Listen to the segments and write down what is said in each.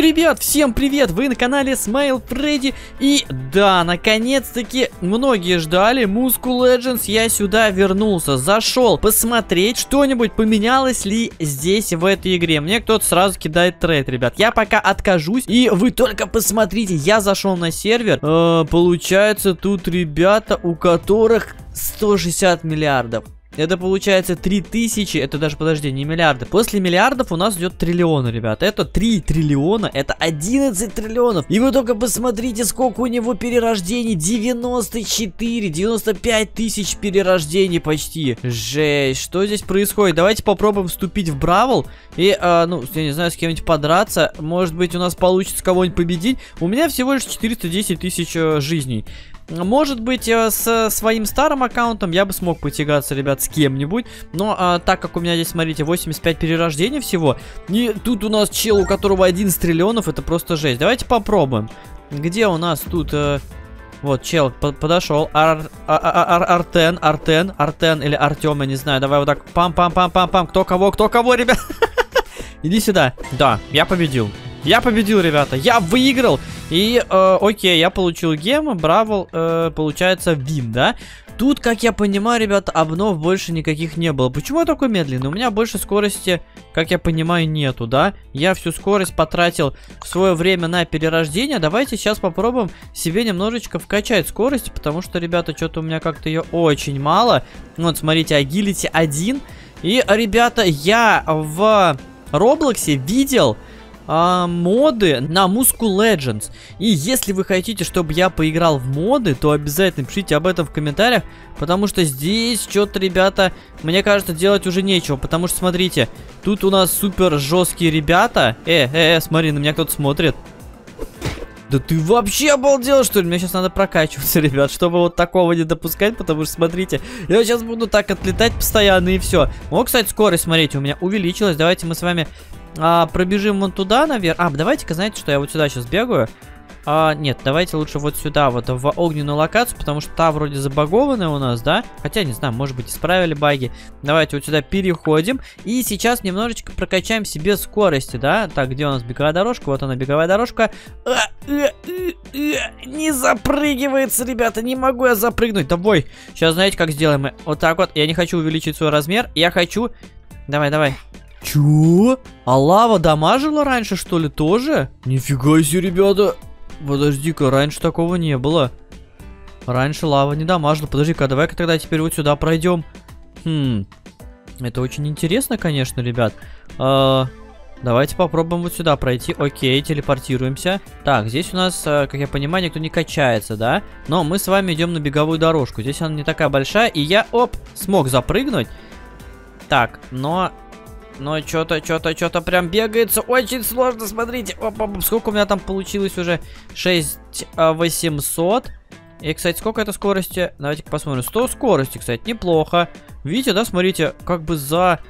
Ребят, всем привет! Вы на канале Smile Freddy. И да, наконец-таки многие ждали Muscle Legends. Я сюда вернулся, зашел посмотреть Что-нибудь поменялось ли здесь в этой игре. Мне кто-то сразу кидает трейд, ребят. Я пока откажусь И вы только посмотрите, я зашел на сервер. Э, Получается тут ребята, у которых 160 миллиардов это получается 3000, это даже, подожди, не миллиарды. После миллиардов у нас идет триллионы, ребят. Это 3 триллиона, это 11 триллионов. И вы только посмотрите, сколько у него перерождений. 94, 95 тысяч перерождений почти. Жесть, что здесь происходит? Давайте попробуем вступить в Бравл. И, а, ну, я не знаю, с кем-нибудь подраться. Может быть, у нас получится кого-нибудь победить. У меня всего лишь 410 тысяч э, жизней. Может быть, э, с своим старым аккаунтом я бы смог потягаться, ребят, с кем-нибудь. Но а, так как у меня здесь, смотрите, 85 перерождений всего, и тут у нас чел, у которого 11 триллионов, это просто жесть. Давайте попробуем. Где у нас тут... Э, вот, чел подошел. Ар, ар, ар, Артен, Артен, Артен или Артем, я не знаю. Давай вот так. Пам-пам-пам-пам-пам. Кто кого, кто кого, ребят? Иди сюда. Да, я победил. Я победил, ребята. Я выиграл. И, э, окей, я получил гемы, бравл, э, получается, вин, да? Тут, как я понимаю, ребята, обнов больше никаких не было. Почему я такой медленный? У меня больше скорости, как я понимаю, нету, да? Я всю скорость потратил в свое время на перерождение. Давайте сейчас попробуем себе немножечко вкачать скорость, потому что, ребята, что-то у меня как-то ее очень мало. Вот, смотрите, агилити 1. И, ребята, я в Роблоксе видел а, моды на Muscle Legends. И если вы хотите, чтобы я поиграл в моды, то обязательно пишите об этом в комментариях, потому что здесь что-то, ребята, мне кажется, делать уже нечего, потому что, смотрите, тут у нас супер жесткие ребята. Э, э, э, смотри, на меня кто-то смотрит. Да ты вообще обалдел, что ли? Мне сейчас надо прокачиваться, ребят, чтобы вот такого не допускать, потому что, смотрите, я сейчас буду так отлетать постоянно и все. О, кстати, скорость, смотрите, у меня увеличилась. Давайте мы с вами а, пробежим вон туда наверх. А, давайте-ка, знаете, что я вот сюда сейчас бегаю. А, нет, давайте лучше вот сюда, вот в огненную локацию, потому что та вроде забагованная у нас, да? Хотя, не знаю, может быть, исправили баги. Давайте вот сюда переходим. И сейчас немножечко прокачаем себе скорости, да? Так, где у нас беговая дорожка? Вот она, беговая дорожка. А, э, э, э, не запрыгивается, ребята, не могу я запрыгнуть. Давай, сейчас знаете, как сделаем? Вот так вот, я не хочу увеличить свой размер, я хочу... Давай, давай, Чё? А лава дамажила раньше, что ли, тоже? Нифига себе, ребята. Подожди-ка, раньше такого не было. Раньше лава не дамажила. Подожди-ка, давай-ка тогда теперь вот сюда пройдем. Хм. Это очень интересно, конечно, ребят. А, давайте попробуем вот сюда пройти. Окей, телепортируемся. Так, здесь у нас, а, как я понимаю, никто не качается, да? Но мы с вами идем на беговую дорожку. Здесь она не такая большая. И я, оп, смог запрыгнуть. Так, но но что-то, что-то, что-то прям бегается. Очень сложно, смотрите. Оп, оп, сколько у меня там получилось уже? 6800. И, кстати, сколько это скорости? давайте посмотрим. 100 скорости, кстати, неплохо. Видите, да, смотрите, как бы за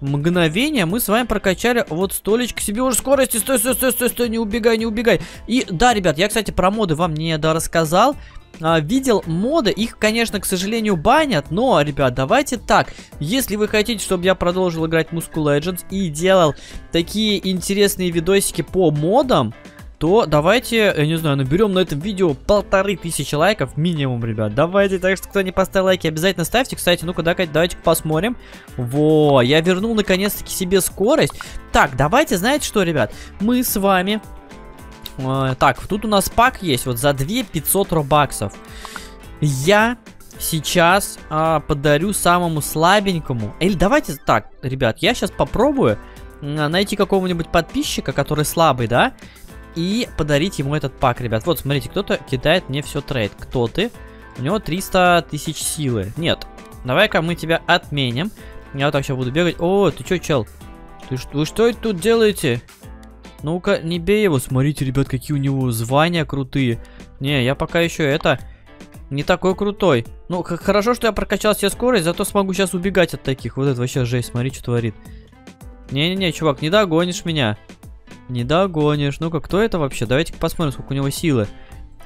мгновение мы с вами прокачали вот столечко себе уже скорости. Стой, стой, стой, стой, стой, не убегай, не убегай. И да, ребят, я, кстати, про моды вам не дорассказал а, видел моды, их, конечно, к сожалению, банят, но, ребят, давайте так, если вы хотите, чтобы я продолжил играть Muscle Legends и делал такие интересные видосики по модам, то давайте, я не знаю, наберем на этом видео полторы тысячи лайков минимум, ребят. Давайте, так что кто не поставил лайки, обязательно ставьте. Кстати, ну-ка, давайте посмотрим. Во, я вернул наконец-таки себе скорость. Так, давайте, знаете что, ребят, мы с вами Э, так, тут у нас пак есть, вот за 2 500 робаксов. Я сейчас а, подарю самому слабенькому. Или давайте так, ребят, я сейчас попробую найти какого-нибудь подписчика, который слабый, да? И подарить ему этот пак, ребят. Вот, смотрите, кто-то кидает мне все трейд. Кто ты? У него 300 тысяч силы. Нет. Давай-ка мы тебя отменим. Я вот так сейчас буду бегать. О, ты чё, чел? Ты, вы что тут делаете? Ну-ка, не бей его. Смотрите, ребят, какие у него звания крутые. Не, я пока еще это... Не такой крутой. Ну, хорошо, что я прокачал себе скорость, зато смогу сейчас убегать от таких. Вот это вообще жесть, смотри, что творит. Не-не-не, чувак, не догонишь меня. Не догонишь. Ну-ка, кто это вообще? давайте посмотрим, сколько у него силы.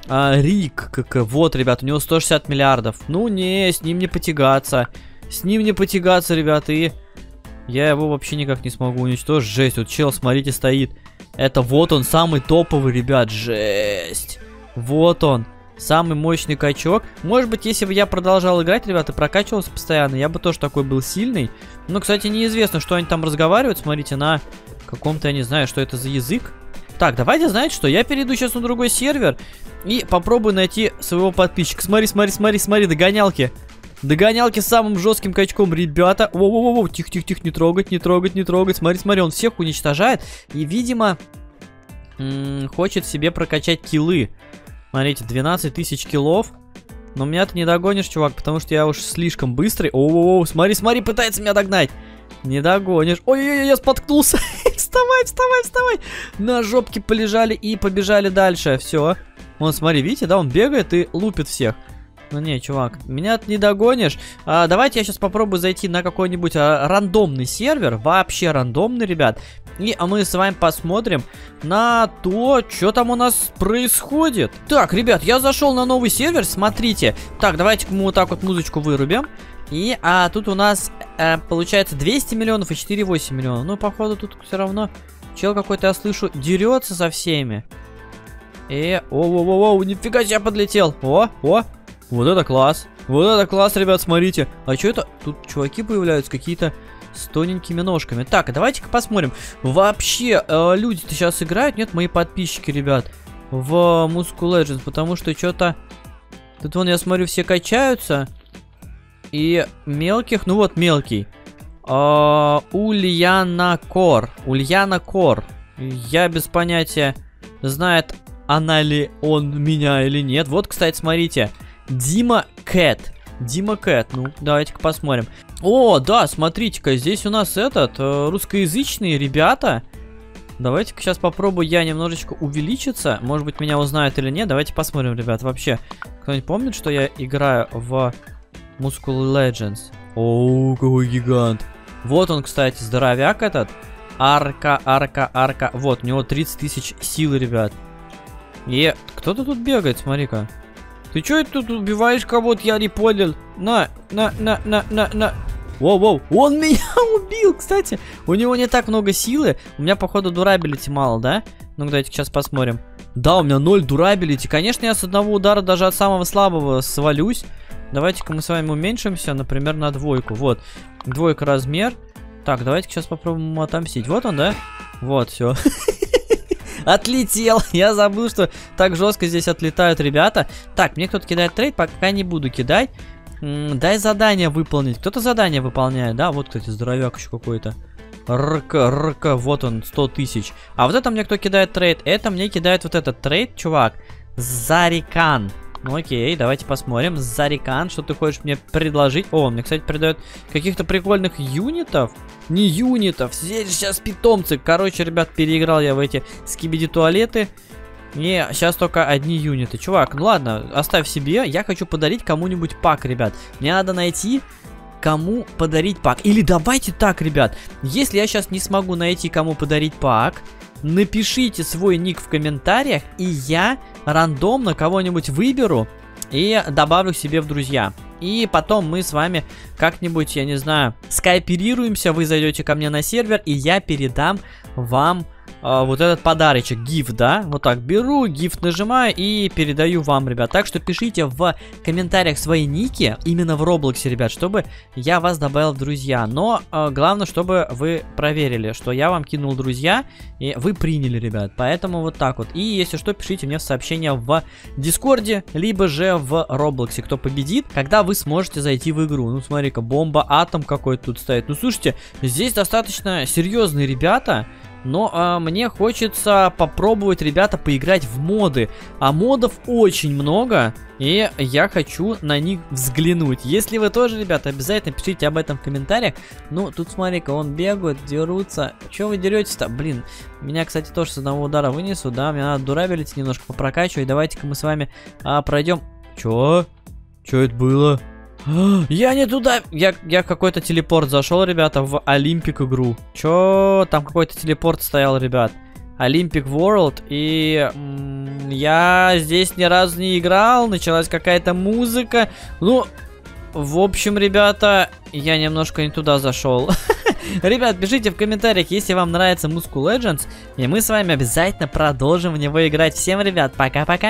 А, Рик, как, вот, ребят, у него 160 миллиардов. Ну не, с ним не потягаться. С ним не потягаться, ребята, и... Я его вообще никак не смогу уничтожить. Жесть, вот чел, смотрите, стоит. Это вот он, самый топовый, ребят, жесть. Вот он. Самый мощный качок. Может быть, если бы я продолжал играть, ребята, прокачивался постоянно, я бы тоже такой был сильный. Но, кстати, неизвестно, что они там разговаривают. Смотрите, на каком-то, я не знаю, что это за язык. Так, давайте, знаете что, я перейду сейчас на другой сервер и попробую найти своего подписчика. Смотри, смотри, смотри, смотри, догонялки. Догонялки самым жестким качком, ребята. Воу-воу-воу, тихо-тихо-тихо, не трогать, не трогать, не трогать. Смотри, смотри, он всех уничтожает. И, видимо, хочет себе прокачать килы. Смотрите, 12 тысяч килов. Но меня ты не догонишь, чувак, потому что я уж слишком быстрый. О, смотри, смотри, пытается меня догнать. Не догонишь. Ой-ой-ой, я споткнулся. вставай, вставай, вставай. На жопке полежали и побежали дальше. Все. Вон, смотри, видите, да, он бегает и лупит всех. Ну не, чувак, меня не догонишь. А, давайте я сейчас попробую зайти на какой-нибудь а, рандомный сервер. Вообще рандомный, ребят. И а мы с вами посмотрим на то, что там у нас происходит. Так, ребят, я зашел на новый сервер, смотрите. Так, давайте мы вот так вот музычку вырубим. И а, тут у нас а, получается 200 миллионов и 4,8 миллионов. Ну, походу, тут все равно чел какой-то, я слышу, дерется со всеми. И, о-о-о-о, нифига себе подлетел. О, о, вот это класс. Вот это класс, ребят, смотрите. А что это? Тут чуваки появляются какие-то с тоненькими ножками. Так, давайте-ка посмотрим. Вообще, э, люди-то сейчас играют? Нет, мои подписчики, ребят, в Muscle Legends, потому что что-то... Тут вон, я смотрю, все качаются. И мелких, ну вот мелкий. Uh, Ульяна Кор. Ульяна Кор. Я без понятия, знает она ли он меня или нет. Вот, кстати, смотрите. Дима Кэт. Дима Кэт. Ну, давайте-ка посмотрим. О, да, смотрите-ка, здесь у нас этот, э, русскоязычные ребята. Давайте-ка сейчас попробую я немножечко увеличиться. Может быть, меня узнают или нет. Давайте посмотрим, ребят. Вообще, кто-нибудь помнит, что я играю в Muscle Legends? О, какой гигант. Вот он, кстати, здоровяк этот. Арка, арка, арка. Вот, у него 30 тысяч силы, ребят. И кто-то тут бегает, смотри-ка. Ты чё тут убиваешь кого-то, я не понял. На, на, на, на, на, на. Воу-воу, он меня убил, кстати. У него не так много силы. У меня, походу, дурабилити мало, да? Ну, давайте сейчас посмотрим. Да, у меня 0 дурабилити. Конечно, я с одного удара даже от самого слабого свалюсь. Давайте-ка мы с вами уменьшимся, например, на двойку. Вот, двойка размер. Так, давайте сейчас попробуем отомстить. Вот он, да? Вот, все. Отлетел. Я забыл, что так жестко здесь отлетают ребята. Так, мне кто-то кидает трейд, пока не буду кидать. дай задание выполнить. Кто-то задание выполняет, да? Вот, кстати, здоровяк еще какой-то. РК, РК, вот он, 100 тысяч. А вот это мне кто кидает trade? Это мне кидает вот этот trade, чувак. Зарикан. Ну окей, давайте посмотрим. Зарикан, что ты хочешь мне предложить? О, мне, кстати, придает каких-то прикольных юнитов. Не юнитов, здесь сейчас питомцы. Короче, ребят, переиграл я в эти скибиди-туалеты. Не, сейчас только одни юниты. Чувак, ну ладно, оставь себе. Я хочу подарить кому-нибудь pack, ребят. Мне надо найти кому подарить пак. Или давайте так, ребят. Если я сейчас не смогу найти, кому подарить пак, напишите свой ник в комментариях, и я рандомно кого-нибудь выберу и добавлю себе в друзья. И потом мы с вами как-нибудь, я не знаю, скооперируемся, вы зайдете ко мне на сервер, и я передам вам а, вот этот подарочек, гиф, да? Вот так беру, гиф нажимаю и передаю вам, ребят. Так что пишите в комментариях свои ники, именно в Роблоксе, ребят, чтобы я вас добавил в друзья. Но а, главное, чтобы вы проверили, что я вам кинул друзья, и вы приняли, ребят. Поэтому вот так вот. И если что, пишите мне в сообщение в Дискорде, либо же в Роблоксе, кто победит, когда вы сможете зайти в игру. Ну, смотри-ка, бомба, атом какой-то тут стоит. Ну, слушайте, здесь достаточно серьезные ребята. Но а, мне хочется попробовать, ребята, поиграть в моды. А модов очень много. И я хочу на них взглянуть. Если вы тоже, ребята, обязательно пишите об этом в комментариях. Ну, тут смотри-ка, он бегает, дерутся. Че вы деретесь-то? Блин, меня, кстати, тоже с одного удара вынесу, да? Мне надо дурабилити немножко попрокачивать. Давайте-ка мы с вами а, пройдем... Чё? Чё это было? Я не туда. Я, я какой-то телепорт зашел, ребята, в Олимпик игру. Чё? Там какой-то телепорт стоял, ребят. Olympic World, и я здесь ни разу не играл, началась какая-то музыка. Ну, в общем, ребята, я немножко не туда зашел. Ребят, пишите в комментариях, если вам нравится Muscle Legends, и мы с вами обязательно продолжим в него играть. Всем, ребят, пока-пока.